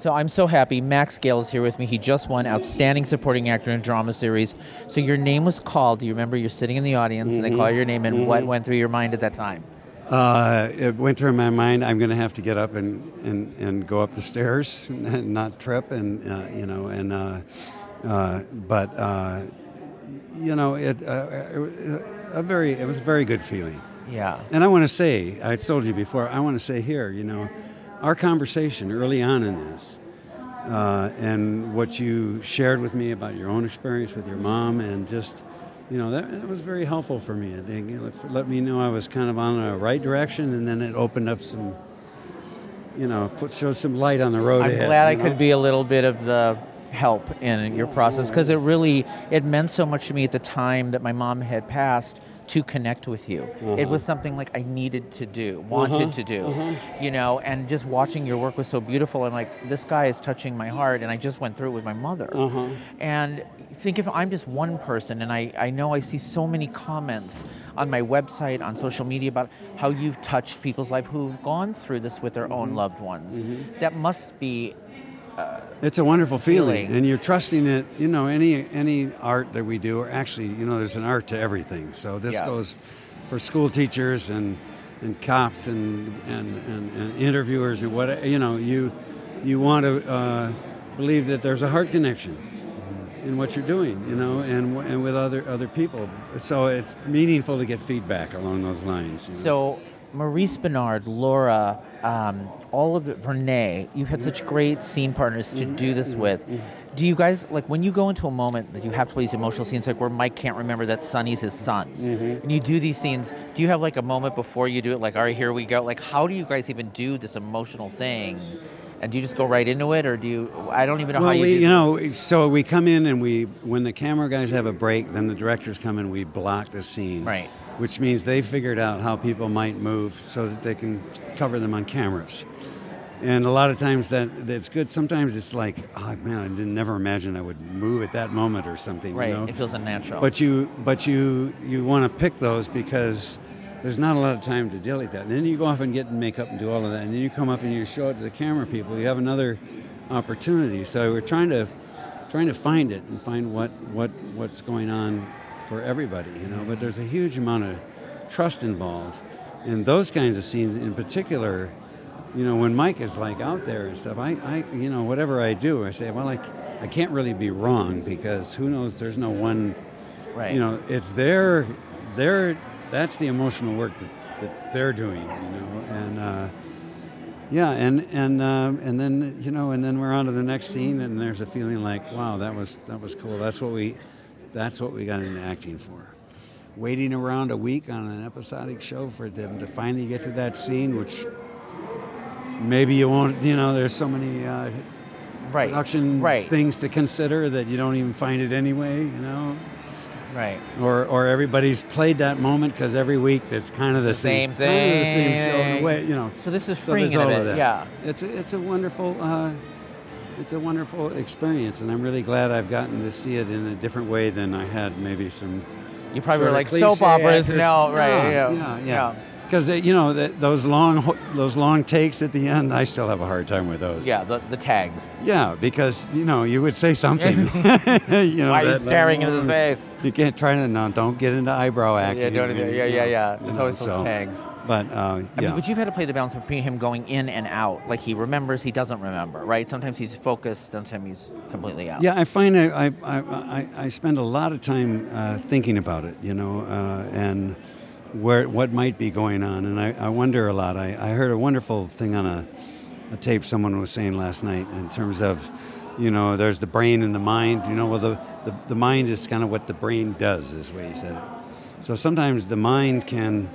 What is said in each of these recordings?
So I'm so happy. Max Gail is here with me. He just won Outstanding Supporting Actor in a Drama Series. So your name was called. Do you remember you're sitting in the audience and they call your name and what went through your mind at that time? Uh, it went through my mind. I'm going to have to get up and, and, and go up the stairs and not trip, and uh, you know, and uh, uh, but uh, you know, it, uh, it a very it was a very good feeling. Yeah. And I want to say, I told you before, I want to say here, you know, our conversation early on in this, uh, and what you shared with me about your own experience with your mom, and just, you know, that, that was very helpful for me. It let, let me know I was kind of on the right direction, and then it opened up some, you know, put showed some light on the road. I'm ahead, glad I know? could be a little bit of the help in your process because it really it meant so much to me at the time that my mom had passed to connect with you. It uh-huh. was something like I needed to do, wanted uh-huh. to do, uh-huh. you know, and just watching your work was so beautiful. And like, this guy is touching my heart. And I just went through it with my mother. And think if I'm just one person, and I, I know I see so many comments on my website, on social media about how you've touched people's life who've gone through this with their own mm-hmm. loved ones. Mm-hmm. That must be It's a wonderful feeling, feeling. and you're trusting it. You know, any any art that we do, or actually, you know, there's an art to everything. So this Yeah. goes for school teachers and and cops and and, and, and interviewers and what you know. You you want to uh, believe that there's a heart connection in what you're doing, you know, and and with other other people. So it's meaningful to get feedback along those lines. you know. So, Maurice Benard, Laura, um, all of it, Renee, you've had such great scene partners to do mm-hmm. this with. Mm-hmm. Mm-hmm. Do you guys, like, when you go into a moment that you have to play these emotional scenes, like where Mike can't remember that Sonny's his son, and you do these scenes, do you have like a moment before you do it, like, all right, here we go? Like, how do you guys even do this emotional thing? And do you just go right into it, or do you? I don't even know how you we, you know, so we come in and we, when the camera guys have a break, then the directors come in. We block the scene, Right. Which means they figured out how people might move so that they can cover them on cameras. And a lot of times that that's good. Sometimes it's like, oh man, I didn't never imagine I would move at that moment or something. Right, You know? it feels unnatural. But you, but you, you want to pick those because there's not a lot of time to deal with that. And then you go off and get in makeup and do all of that, and then you come up and you show it to the camera people. You have another opportunity. So we're trying to, trying to find it and find what, what, what's going on for everybody, you know. But there's a huge amount of trust involved, and those kinds of scenes in particular. You know, when Mike is like out there and stuff, I, I you know, whatever I do, I say, well, I, I can't really be wrong because who knows? There's no one right. you know it's their their that's the emotional work that, that they're doing you know and uh, yeah and and um, and then you know and then we're on to the next scene and there's a feeling like wow that was that was cool that's what we that's what we got into acting for waiting around a week on an episodic show for them to finally get to that scene which maybe you won't you know there's so many uh, right. production right. things to consider that you don't even find it anyway you know Right. or or everybody's played that moment because every week it's kind of the, same kind of the same show in thing. a way, you know. So this is So freeing there's it a bit. Yeah. It's a, it's a wonderful uh, it's a wonderful experience, and I'm really glad I've gotten to see it in a different way than I had maybe some. You probably were like soap operas. actors. No, right? Yeah, Yeah, yeah, yeah. Because uh, you know that those long those long takes at the end, I still have a hard time with those. Yeah, the, the tags. Yeah, because you know you would say something. you know, Why are you staring into mm, his face? You can't try to no, don't get into eyebrow acting. Yeah, don't, yeah, yeah, yeah. It's always those so- tags. But uh, I yeah, mean, but you've had to play the balance between him going in and out. Like he remembers, he doesn't remember, right? Sometimes he's focused, sometimes he's completely out. yeah, I find I I, I, I, I spend a lot of time uh, thinking about it, you know, uh, and where what might be going on, and I, I wonder a lot. I, I heard a wonderful thing on a, a tape someone was saying last night in terms of, you know, there's the brain and the mind. You know, well the the, the mind is kind of what the brain does, is the way he said it. So sometimes the mind can.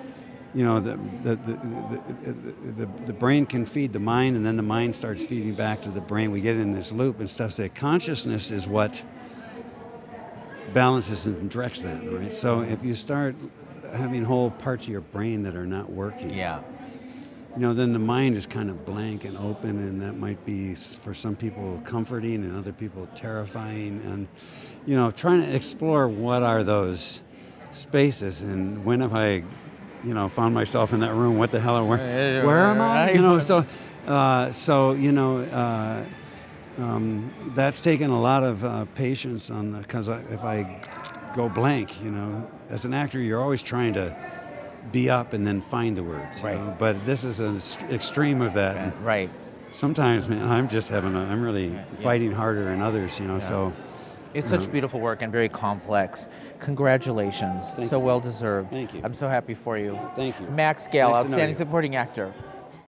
You know, the the, the, the, the, the brain can feed the mind, and then the mind starts feeding back to the brain. We get in this loop and stuff. So consciousness is what balances and directs that, right? So if you start having whole parts of your brain that are not working, Yeah. you know, then the mind is kind of blank and open, and that might be for some people comforting and other people terrifying. And you know, trying to explore what are those spaces, and when have I, you know, found myself in that room? What the hell? Where, where am I? You know, so, uh, so you know. Uh, um, that's taken a lot of uh, patience on the because if I go blank, you know, as an actor, you're always trying to be up and then find the words. you Right. know, But this is an extreme of that. Right. Sometimes, man, I'm just having a, I'm really fighting harder than others, you know. So It's such beautiful work and very complex. Congratulations. Thank so you. well deserved. Thank you. I'm so happy for you. Thank you. Max Gail, Nice outstanding supporting actor.